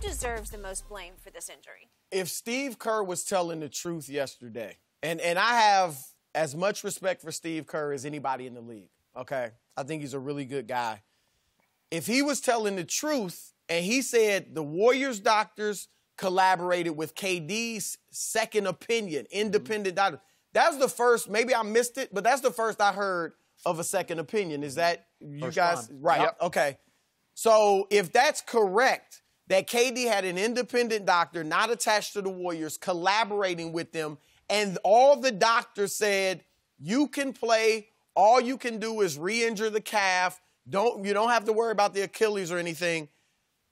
deserves the most blame for this injury? If Steve Kerr was telling the truth yesterday, and, and I have as much respect for Steve Kerr as anybody in the league, okay? I think he's a really good guy. If he was telling the truth and he said the Warriors doctors collaborated with KD's second opinion, independent mm-hmm. doctor, that's the first, maybe I missed it, but that's the first I heard of a second opinion. Is that you first guys? Time. Right. Yep. Okay. So if that's correct, that KD had an independent doctor not attached to the Warriors collaborating with them, and all the doctors said, you can play, all you can do is re-injure the calf. Don't you don't have to worry about the Achilles or anything.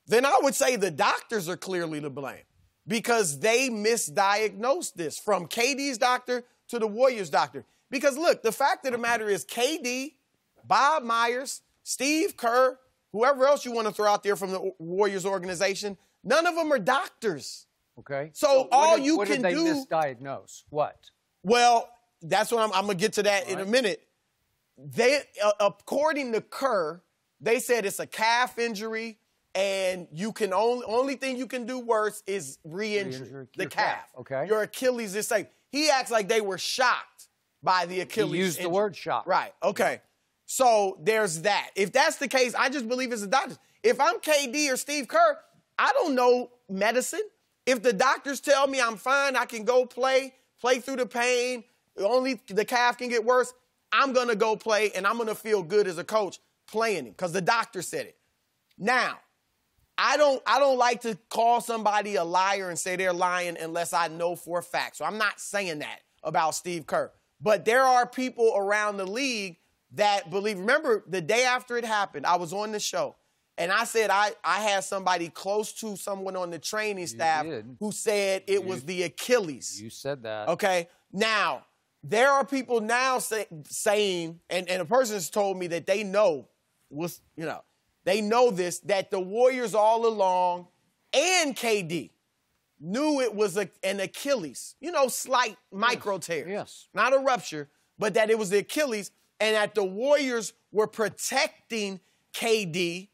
Then I would say the doctors are clearly to blame because they misdiagnosed this from KD's doctor to the Warriors doctor. Because look, the fact of the matter is KD, Bob Myers, Steve Kerr, whoever else you want to throw out there from the Warriors organization, none of them are doctors. Okay. So, so all did, you what can did they do misdiagnose what? Well, that's what I'm, I'm gonna get to that right. in a minute. They, uh, according to Kerr, they said it's a calf injury, and you can only only thing you can do worse is re-injure, re-injure the calf. calf. Okay. Your Achilles is safe. He acts like they were shocked by the Achilles. He used injury. the word shock. Right. Okay. So there's that. If that's the case, I just believe it's the doctors. If I'm KD or Steve Kerr, I don't know medicine. If the doctors tell me I'm fine, I can go play, play through the pain, only the calf can get worse, I'm going to go play and I'm going to feel good as a coach playing him because the doctor said it. Now, I don't I don't like to call somebody a liar and say they're lying unless I know for a fact. So I'm not saying that about Steve Kerr. But there are people around the league that believe. Remember, the day after it happened, I was on the show. And I said I, I had somebody close to someone on the training staff who said it you, was the Achilles. You said that. Okay. Now, there are people now say, saying, and, and a person has told me that they know, was, you know, they know this, that the Warriors all along and KD knew it was a, an Achilles, you know, slight micro tear. Yes. Not a rupture, but that it was the Achilles and that the Warriors were protecting KD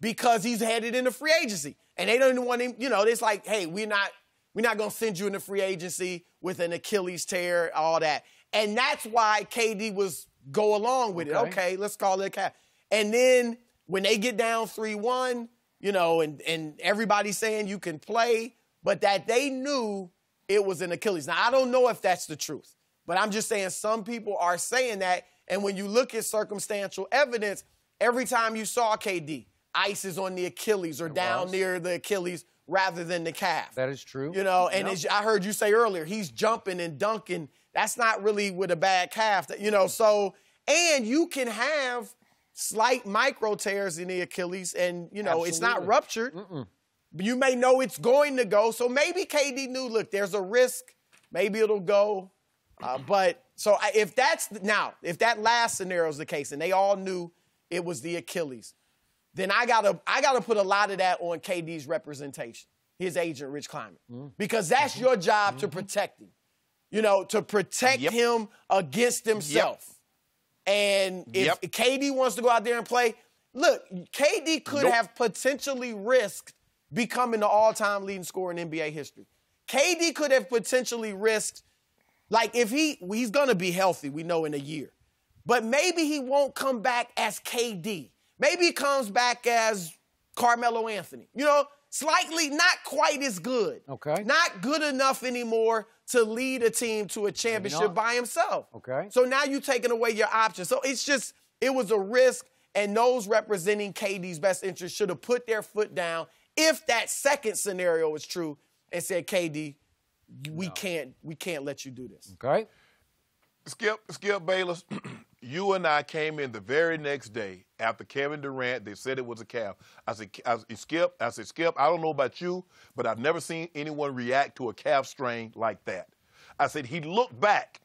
because he's headed into free agency. And they don't want him, you know, it's like, hey, we're not we're not gonna send you into free agency with an Achilles tear, all that. And that's why KD was go along with okay. it. Okay, let's call it a cap. And then when they get down 3-1, you know, and, and everybody's saying you can play, but that they knew it was an Achilles. Now, I don't know if that's the truth, but I'm just saying some people are saying that. And when you look at circumstantial evidence, every time you saw KD, ice is on the Achilles or it down was. near the Achilles rather than the calf. That is true. You know, and yep. as I heard you say earlier, he's jumping and dunking. That's not really with a bad calf. That, you know, so, and you can have slight micro tears in the Achilles and, you know, Absolutely. it's not ruptured. Mm-mm. You may know it's going to go. So maybe KD knew, look, there's a risk. Maybe it'll go. Uh, but so if that's now, if that last scenario is the case and they all knew it was the Achilles, then I gotta I gotta put a lot of that on KD's representation, his agent Rich Kleiman, mm-hmm. because that's mm-hmm. your job mm-hmm. to protect him. You know, to protect yep. him against himself. Yep. And if yep. KD wants to go out there and play, look, KD could nope. have potentially risked becoming the all-time leading scorer in NBA history. KD could have potentially risked, like if he he's gonna be healthy, we know in a year, but maybe he won't come back as KD. Maybe he comes back as Carmelo Anthony. You know, slightly not quite as good. Okay. Not good enough anymore to lead a team to a championship by himself. Okay. So now you're taking away your options. So it's just it was a risk, and those representing KD's best interest should have put their foot down if that second scenario was true and said, KD, we no. can't we can't let you do this. Okay. Skip, Skip Bayless, you and I came in the very next day after Kevin Durant. They said it was a calf. I said, I said, Skip, I said, Skip, I don't know about you, but I've never seen anyone react to a calf strain like that. I said, he looked back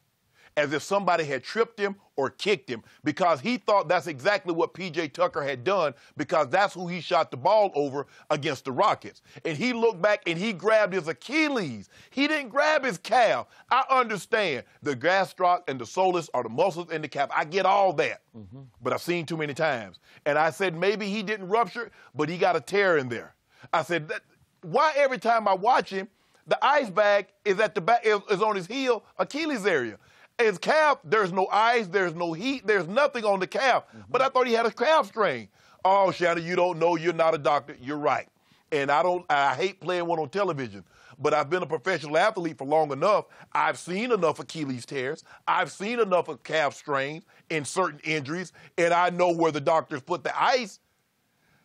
as if somebody had tripped him or kicked him because he thought that's exactly what PJ Tucker had done because that's who he shot the ball over against the Rockets. And he looked back and he grabbed his Achilles. He didn't grab his calf. I understand the gastroc and the soleus are the muscles in the calf. I get all that. Mm-hmm. But I've seen too many times. And I said maybe he didn't rupture, but he got a tear in there. I said that why every time I watch him, the ice bag is at the back is, is on his heel, Achilles area. His calf, there's no ice, there's no heat, there's nothing on the calf. Mm-hmm. But I thought he had a calf strain. Oh, Shannon, you don't know. You're not a doctor. You're right. And I don't. I hate playing one on television. But I've been a professional athlete for long enough. I've seen enough Achilles tears. I've seen enough of calf strains and certain injuries, and I know where the doctors put the ice.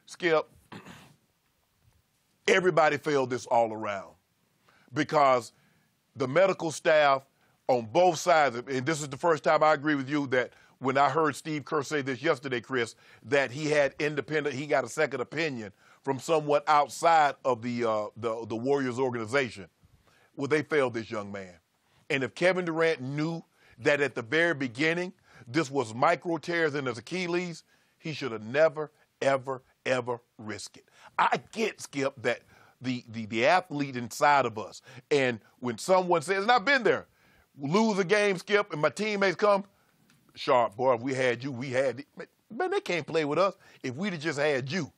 Skip, everybody failed this all around because the medical staff on both sides, and this is the first time I agree with you that when I heard Steve Kerr say this yesterday, Chris, that he had independent, he got a second opinion from someone outside of the, uh, the, the Warriors organization. Well, they failed this young man. And if Kevin Durant knew that at the very beginning this was micro tears in his Achilles, he should have never, ever, ever risked it. I get, Skip, that the, the, the athlete inside of us, and when someone says, and I've been there, lose a game, Skip, and my teammates come, Sharpe, boy, if we had you, we had, man, they can't play with us if we'd have just had you.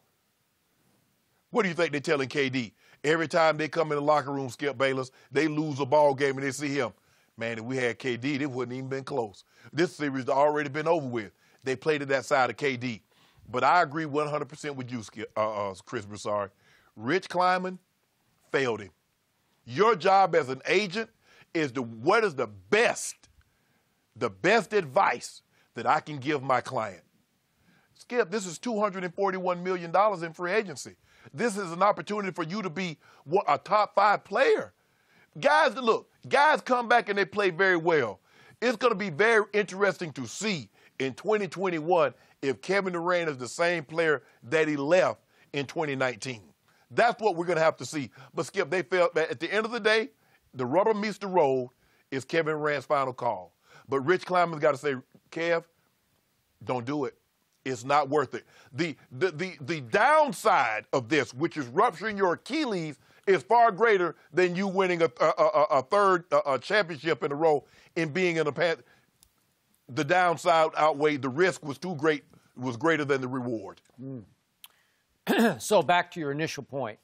What do you think they're telling KD? Every time they come in the locker room, Skip Bayless, they lose a ball game and they see him. Man, if we had KD, it wouldn't even been close. This series already been over with. They played to that side of KD. But I agree 100% with you, Skip, uh, uh, Chris Broussard. Rich Kleiman failed him. Your job as an agent is to what is the best, the best advice that I can give my client. Skip, this is $241 million in free agency. This is an opportunity for you to be a top five player. Guys, look, guys come back and they play very well. It's going to be very interesting to see in 2021 if Kevin Durant is the same player that he left in 2019. That's what we're going to have to see. But Skip, they felt that at the end of the day, the rubber meets the road is Kevin Durant's final call. But Rich Kleiman's got to say, Kev, don't do it. It's not worth it. The, the, the, the downside of this, which is rupturing your Achilles, is far greater than you winning a, a, a, a third a, championship in a row and being in a path. The downside outweighed the risk was too great, was greater than the reward. Mm. so back to your initial point.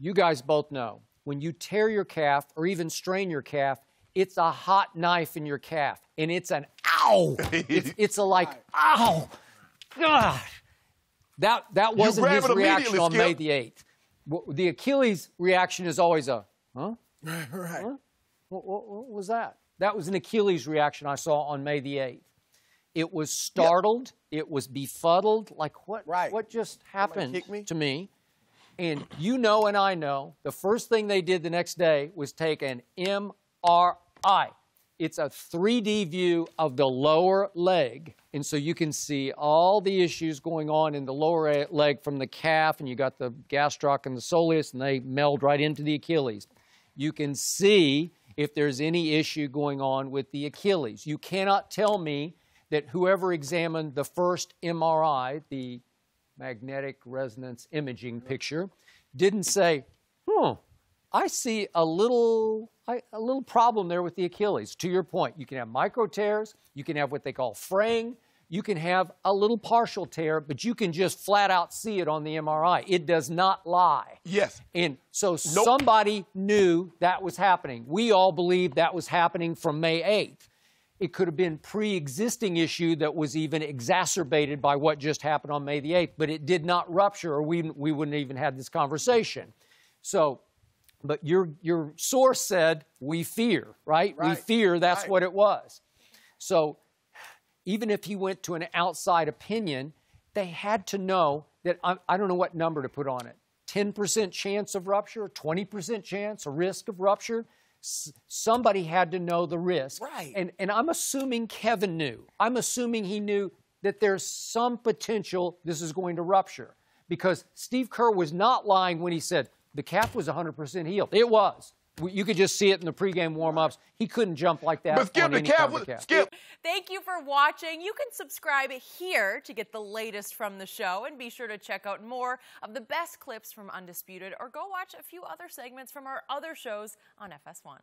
You guys both know when you tear your calf or even strain your calf, it's a hot knife in your calf and it's an ow. it's, it's a like, ow. God. That, that wasn't his reaction on Skip. May the 8th. The Achilles reaction is always a, huh? right. Huh? What, what, what, was that? That was an Achilles reaction I saw on May the 8th. It was startled. Yep. It was befuddled. Like, what, right. what just happened me? to me? And you know and I know the first thing they did the next day was take an MRI. It's a 3D view of the lower leg and so you can see all the issues going on in the lower leg from the calf, and you got the gastroc and the soleus, and they meld right into the Achilles. You can see if there's any issue going on with the Achilles. You cannot tell me that whoever examined the first MRI, the magnetic resonance imaging picture, didn't say, hmm, I see a little, a little problem there with the Achilles. To your point, you can have micro tears, you can have what they call fraying, you can have a little partial tear, but you can just flat out see it on the MRI. It does not lie. Yes. And so nope. somebody knew that was happening. We all believed that was happening from May 8th. It could have been pre-existing issue that was even exacerbated by what just happened on May the 8th, but it did not rupture or we, we wouldn't even have this conversation. So, but your, your source said, we fear, right? right. We fear that's right. what it was. So even if he went to an outside opinion, they had to know that I, I don't know what number to put on it 10% chance of rupture, 20% chance, a risk of rupture. Somebody had to know the risk. Right. And, and I'm assuming Kevin knew. I'm assuming he knew that there's some potential this is going to rupture because Steve Kerr was not lying when he said the calf was 100% healed. It was. You could just see it in the pregame warm-ups. He couldn't jump like that. But skip the cap. Skip. Thank you for watching. You can subscribe here to get the latest from the show, and be sure to check out more of the best clips from Undisputed, or go watch a few other segments from our other shows on FS1.